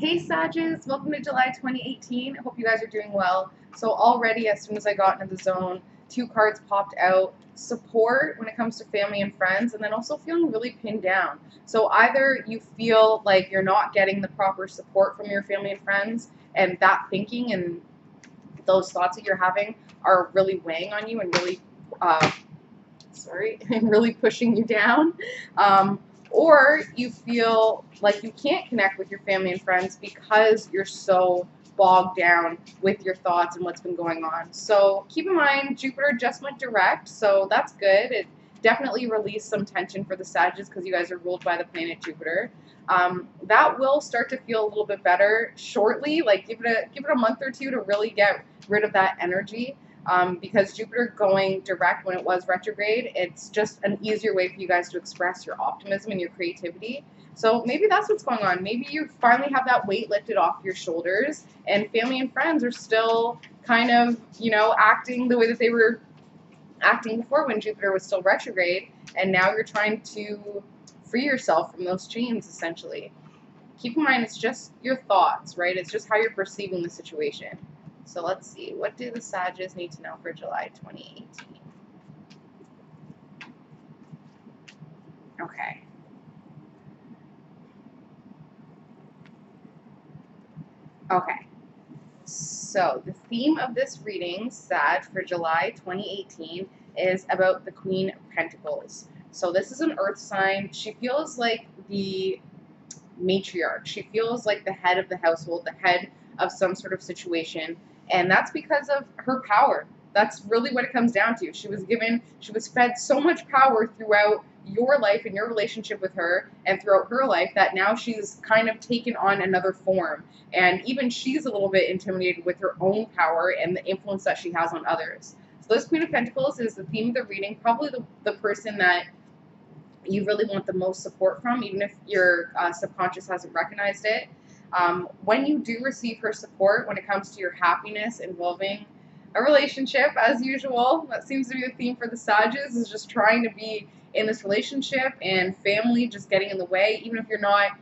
Hey Sages, welcome to July 2018. I hope you guys are doing well. So already as soon as I got into the zone, two cards popped out. Support when it comes to family and friends, and then also feeling really pinned down. So either you feel like you're not getting the proper support from your family and friends, and that thinking and those thoughts that you're having are really weighing on you and really, uh, sorry, really pushing you down. Um, or you feel like you can't connect with your family and friends because you're so bogged down with your thoughts and what's been going on. So keep in mind, Jupiter just went direct, so that's good. It definitely released some tension for the Sagittarius because you guys are ruled by the planet Jupiter. Um, that will start to feel a little bit better shortly. Like give it a give it a month or two to really get rid of that energy um, because Jupiter going direct when it was retrograde, it's just an easier way for you guys to express your optimism and your creativity. So maybe that's what's going on. Maybe you finally have that weight lifted off your shoulders, and family and friends are still kind of, you know, acting the way that they were acting before when Jupiter was still retrograde, and now you're trying to free yourself from those chains, essentially. Keep in mind, it's just your thoughts, right? It's just how you're perceiving the situation. So let's see, what do the Sages need to know for July 2018? Okay. Okay. So the theme of this reading, Sag, for July 2018 is about the Queen of Pentacles. So this is an earth sign. She feels like the matriarch. She feels like the head of the household, the head of some sort of situation. And that's because of her power. That's really what it comes down to. She was given, she was fed so much power throughout your life and your relationship with her and throughout her life that now she's kind of taken on another form. And even she's a little bit intimidated with her own power and the influence that she has on others. So this Queen of Pentacles is the theme of the reading, probably the, the person that you really want the most support from, even if your uh, subconscious hasn't recognized it. Um, when you do receive her support when it comes to your happiness involving a relationship, as usual, that seems to be the theme for the Sages, is just trying to be in this relationship and family just getting in the way, even if you're not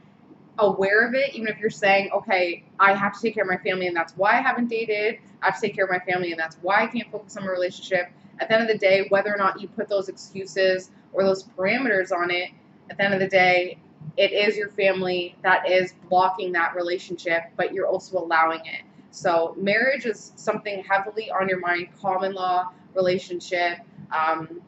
aware of it, even if you're saying, okay, I have to take care of my family and that's why I haven't dated, I have to take care of my family and that's why I can't focus on my relationship. At the end of the day, whether or not you put those excuses or those parameters on it, at the end of the day, it is your family that is blocking that relationship, but you're also allowing it. So marriage is something heavily on your mind, common law, relationship, um,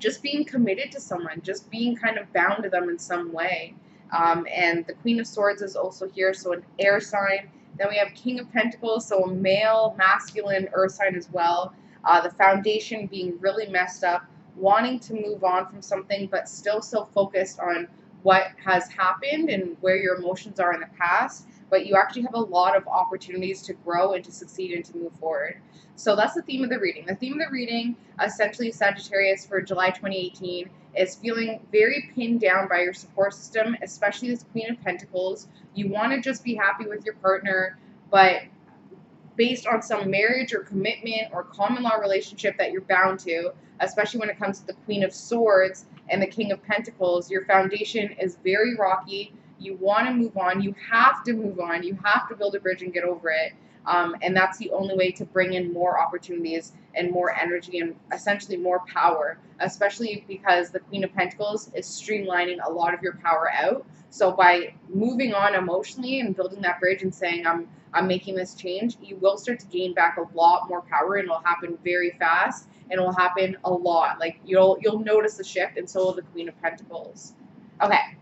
just being committed to someone, just being kind of bound to them in some way. Um, and the Queen of Swords is also here, so an air sign. Then we have King of Pentacles, so a male, masculine earth sign as well. Uh, the foundation being really messed up, wanting to move on from something, but still so focused on what has happened and where your emotions are in the past, but you actually have a lot of opportunities to grow and to succeed and to move forward. So that's the theme of the reading. The theme of the reading, essentially Sagittarius for July 2018, is feeling very pinned down by your support system, especially this Queen of Pentacles. You want to just be happy with your partner, but based on some marriage or commitment or common law relationship that you're bound to, especially when it comes to the Queen of Swords, and the King of Pentacles, your foundation is very rocky. You want to move on. You have to move on. You have to build a bridge and get over it. Um, and that's the only way to bring in more opportunities and more energy and essentially more power, especially because the Queen of Pentacles is streamlining a lot of your power out. So by moving on emotionally and building that bridge and saying, I'm, I'm making this change, you will start to gain back a lot more power and it'll happen very fast and it will happen a lot. Like you'll you'll notice the shift, and so will the Queen of Pentacles. Okay,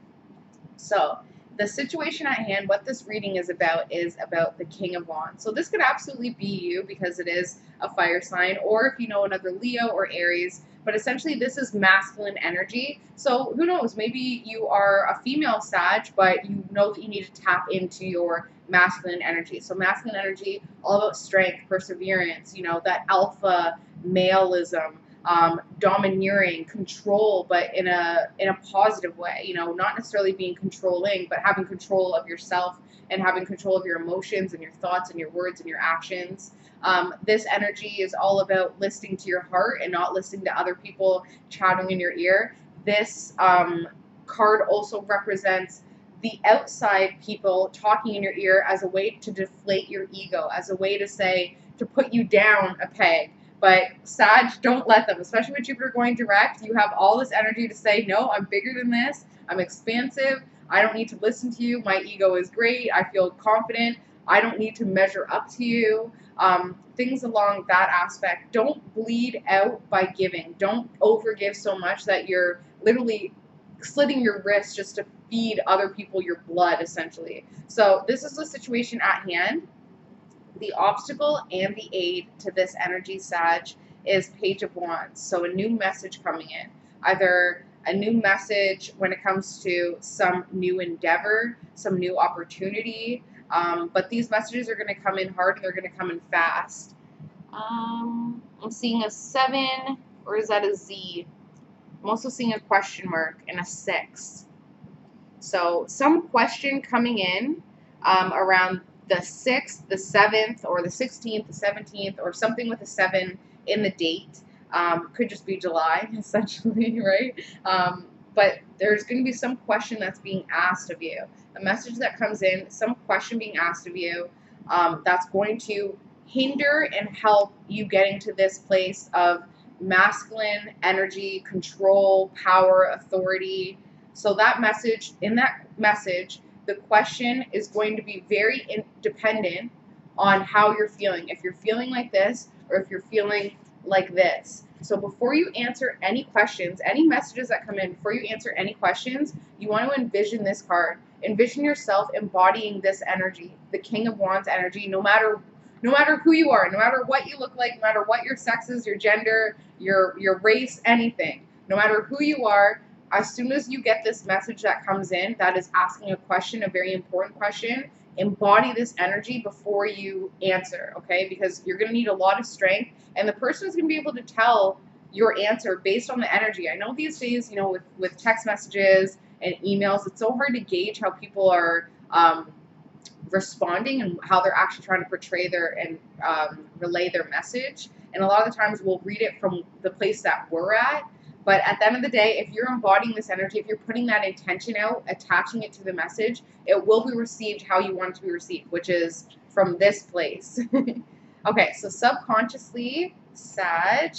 so the situation at hand, what this reading is about, is about the King of Wands. So this could absolutely be you because it is a fire sign, or if you know another Leo or Aries. But essentially, this is masculine energy. So who knows? Maybe you are a female Sag, but you know that you need to tap into your masculine energy. So masculine energy, all about strength, perseverance. You know that alpha maleism, um, domineering, control, but in a in a positive way. You know, not necessarily being controlling, but having control of yourself and having control of your emotions and your thoughts and your words and your actions. Um, this energy is all about listening to your heart and not listening to other people chatting in your ear. This um, card also represents the outside people talking in your ear as a way to deflate your ego, as a way to say, to put you down a peg. But Sag, don't let them, especially with Jupiter going direct. You have all this energy to say, no, I'm bigger than this. I'm expansive. I don't need to listen to you. My ego is great. I feel confident. I don't need to measure up to you. Um, things along that aspect. Don't bleed out by giving. Don't overgive so much that you're literally slitting your wrist just to feed other people your blood, essentially. So this is the situation at hand. The obstacle and the aid to this energy, Sag, is Page of Wands. So a new message coming in. Either a new message when it comes to some new endeavor, some new opportunity. Um, but these messages are going to come in hard they're going to come in fast. Um, I'm seeing a 7, or is that a Z? I'm also seeing a question mark and a 6. So some question coming in um, around the 6th, the 7th, or the 16th, the 17th, or something with a 7 in the date. Um, could just be July, essentially, right? Um, but there's going to be some question that's being asked of you. A message that comes in, some question being asked of you um, that's going to hinder and help you getting to this place of masculine energy, control, power, authority. So that message, in that message, the question is going to be very dependent on how you're feeling. If you're feeling like this or if you're feeling like this. So before you answer any questions, any messages that come in, before you answer any questions, you want to envision this card. Envision yourself embodying this energy, the King of Wands energy, no matter no matter who you are, no matter what you look like, no matter what your sex is, your gender, your your race, anything. No matter who you are, as soon as you get this message that comes in that is asking a question, a very important question, embody this energy before you answer, okay? Because you're going to need a lot of strength, and the person is going to be able to tell your answer based on the energy. I know these days, you know, with, with text messages and emails, it's so hard to gauge how people are um, responding and how they're actually trying to portray their and um, relay their message. And a lot of the times we'll read it from the place that we're at, but at the end of the day, if you're embodying this energy, if you're putting that intention out, attaching it to the message, it will be received how you want it to be received, which is from this place. okay, so subconsciously, Sag,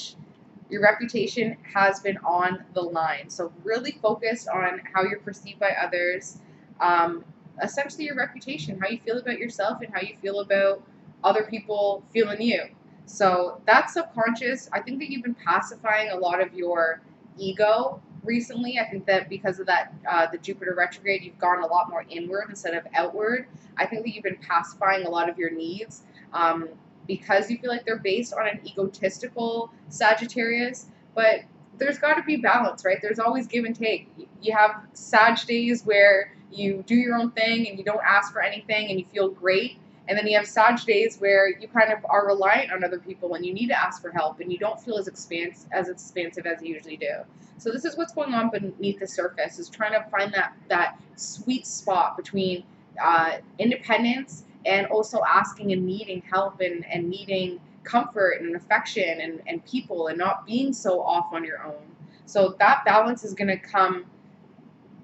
your reputation has been on the line. So really focused on how you're perceived by others. Um, essentially, your reputation, how you feel about yourself, and how you feel about other people feeling you. So that's subconscious. I think that you've been pacifying a lot of your ego recently. I think that because of that, uh, the Jupiter retrograde, you've gone a lot more inward instead of outward. I think that you've been pacifying a lot of your needs um, because you feel like they're based on an egotistical Sagittarius. But there's got to be balance, right? There's always give and take. You have Sag days where you do your own thing and you don't ask for anything and you feel great. And then you have Sag days where you kind of are reliant on other people and you need to ask for help and you don't feel as expans- as expansive as you usually do. So this is what's going on beneath the surface is trying to find that that sweet spot between uh, independence and also asking and needing help and, and needing comfort and affection and, and people and not being so off on your own. So that balance is going to come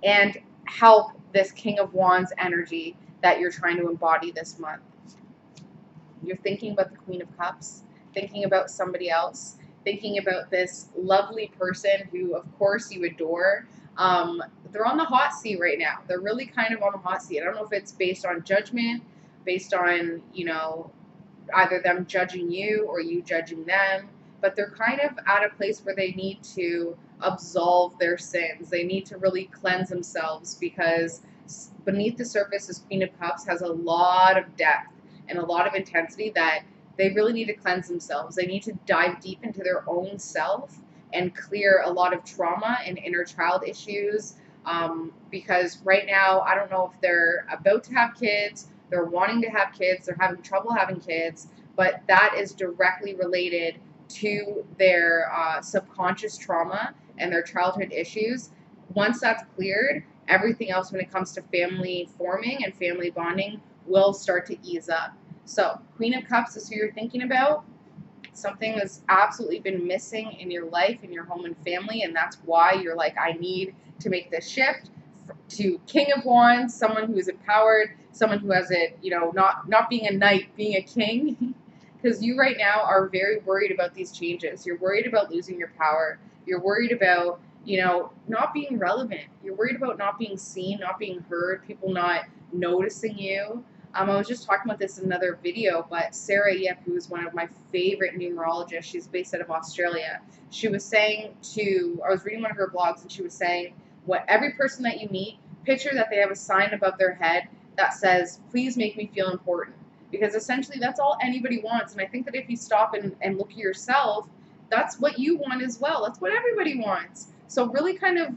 and help this King of Wands energy that you're trying to embody this month. You're thinking about the Queen of Cups, thinking about somebody else, thinking about this lovely person who, of course, you adore. Um, they're on the hot seat right now. They're really kind of on the hot seat. I don't know if it's based on judgment, based on, you know, either them judging you or you judging them, but they're kind of at a place where they need to absolve their sins. They need to really cleanse themselves because beneath the surface, this Queen of Cups has a lot of depth and a lot of intensity that they really need to cleanse themselves. They need to dive deep into their own self and clear a lot of trauma and inner child issues. Um, because right now, I don't know if they're about to have kids, they're wanting to have kids, they're having trouble having kids, but that is directly related to their uh, subconscious trauma and their childhood issues. Once that's cleared, everything else when it comes to family forming and family bonding will start to ease up. So, Queen of Cups is who you're thinking about. Something that's absolutely been missing in your life, in your home and family, and that's why you're like, I need to make this shift. to King of Wands, someone who is empowered, someone who has it, you know, not not being a knight, being a king. Because you right now are very worried about these changes. You're worried about losing your power. You're worried about, you know, not being relevant. You're worried about not being seen, not being heard, people not noticing you. Um, I was just talking about this in another video, but Sarah Yip, who is one of my favorite numerologists, she's based out of Australia. She was saying to, I was reading one of her blogs, and she was saying, what every person that you meet, picture that they have a sign above their head that says, please make me feel important. Because essentially that's all anybody wants. And I think that if you stop and, and look at yourself, that's what you want as well. That's what everybody wants. So really kind of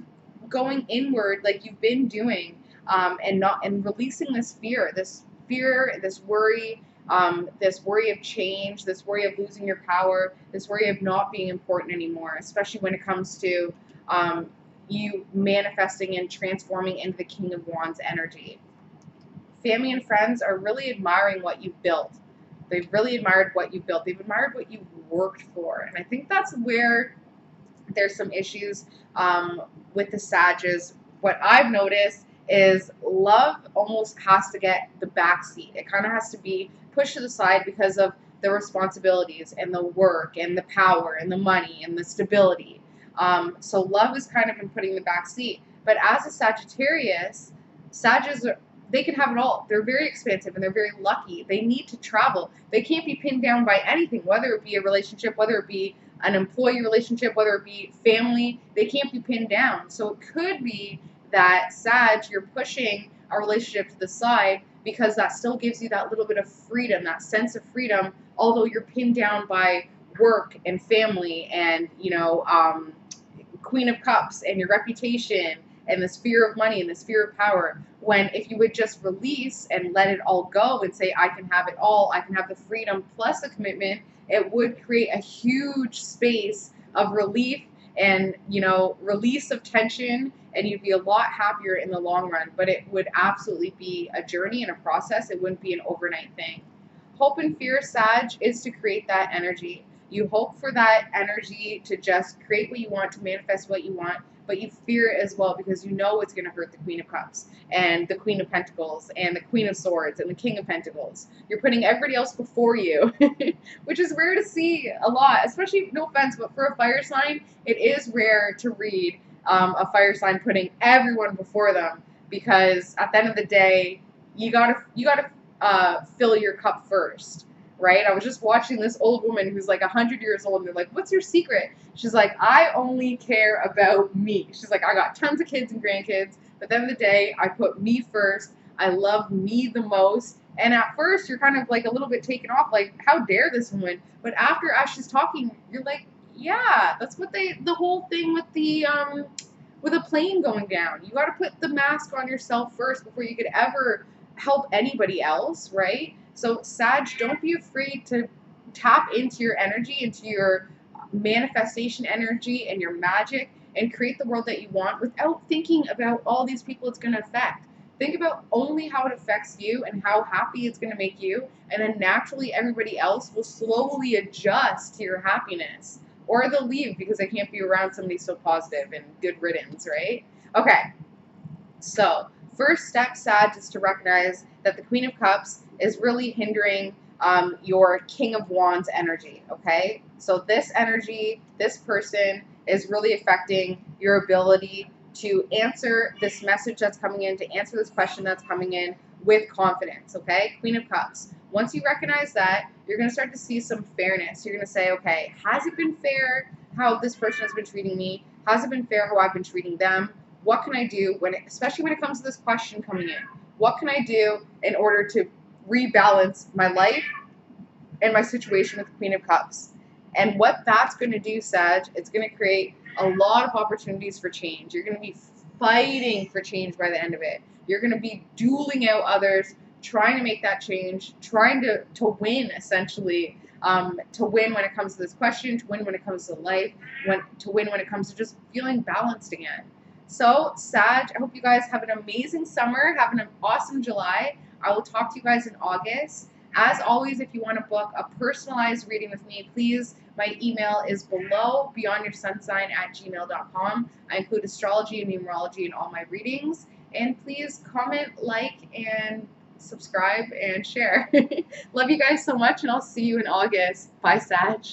going inward like you've been doing um, and not and releasing this fear, this fear, this worry, um, this worry of change, this worry of losing your power, this worry of not being important anymore, especially when it comes to um, you manifesting and transforming into the King of Wands energy. Family and friends are really admiring what you've built. They've really admired what you've built. They've admired what you've worked for. And I think that's where there's some issues um, with the Sages. What I've noticed is love almost has to get the backseat. It kind of has to be pushed to the side because of the responsibilities and the work and the power and the money and the stability. Um, so love is kind of been putting the back seat. But as a Sagittarius, are, they can have it all. They're very expansive and they're very lucky. They need to travel. They can't be pinned down by anything, whether it be a relationship, whether it be an employee relationship, whether it be family. They can't be pinned down. So it could be that Sag, you're pushing a relationship to the side because that still gives you that little bit of freedom, that sense of freedom, although you're pinned down by work and family and, you know, um, Queen of Cups and your reputation and this fear of money and this fear of power. When if you would just release and let it all go and say, I can have it all, I can have the freedom plus the commitment, it would create a huge space of relief and, you know, release of tension and you'd be a lot happier in the long run. But it would absolutely be a journey and a process. It wouldn't be an overnight thing. Hope and fear, Sag, is to create that energy. You hope for that energy to just create what you want, to manifest what you want, but you fear it as well because you know it's going to hurt the Queen of Cups and the Queen of Pentacles and the Queen of Swords and the King of Pentacles. You're putting everybody else before you, which is rare to see a lot, especially, no offense, but for a fire sign, it is rare to read um, a fire sign putting everyone before them because at the end of the day, you gotta you gotta uh, fill your cup first right? I was just watching this old woman who's like 100 years old, and they're like, What's your secret? She's like, I only care about me. She's like, I got tons of kids and grandkids, but at the end of the day, I put me first. I love me the most. And at first, you're kind of like a little bit taken off, like, How dare this woman? But after as she's talking, you're like, Yeah, that's what they, the whole thing with the, um, with a plane going down. You got to put the mask on yourself first before you could ever help anybody else, right? So, Sag, don't be afraid to tap into your energy, into your manifestation energy and your magic, and create the world that you want without thinking about all these people it's going to affect. Think about only how it affects you and how happy it's going to make you, and then naturally everybody else will slowly adjust to your happiness. Or they'll leave because they can't be around somebody so positive and good riddance, right? Okay, so first step, Sag, is to recognize that the Queen of Cups is really hindering um, your King of Wands energy, okay? So this energy, this person is really affecting your ability to answer this message that's coming in, to answer this question that's coming in with confidence, okay? Queen of Cups. Once you recognize that, you're going to start to see some fairness. You're going to say, okay, has it been fair how this person has been treating me? Has it been fair how I've been treating them? What can I do when, it, especially when it comes to this question coming in? What can I do in order to rebalance my life and my situation with the Queen of Cups. And what that's going to do, Sag, it's going to create a lot of opportunities for change. You're going to be fighting for change by the end of it. You're going to be dueling out others, trying to make that change, trying to, to win, essentially, um, to win when it comes to this question, to win when it comes to life, when, to win when it comes to just feeling balanced again. So, Sag, I hope you guys have an amazing summer, have an awesome July. I will talk to you guys in August. As always, if you want to book a personalized reading with me, please, my email is below beyondyoursunsign at gmail.com. I include astrology and numerology in all my readings. And please comment, like, and subscribe and share. Love you guys so much, and I'll see you in August. Bye, Sag.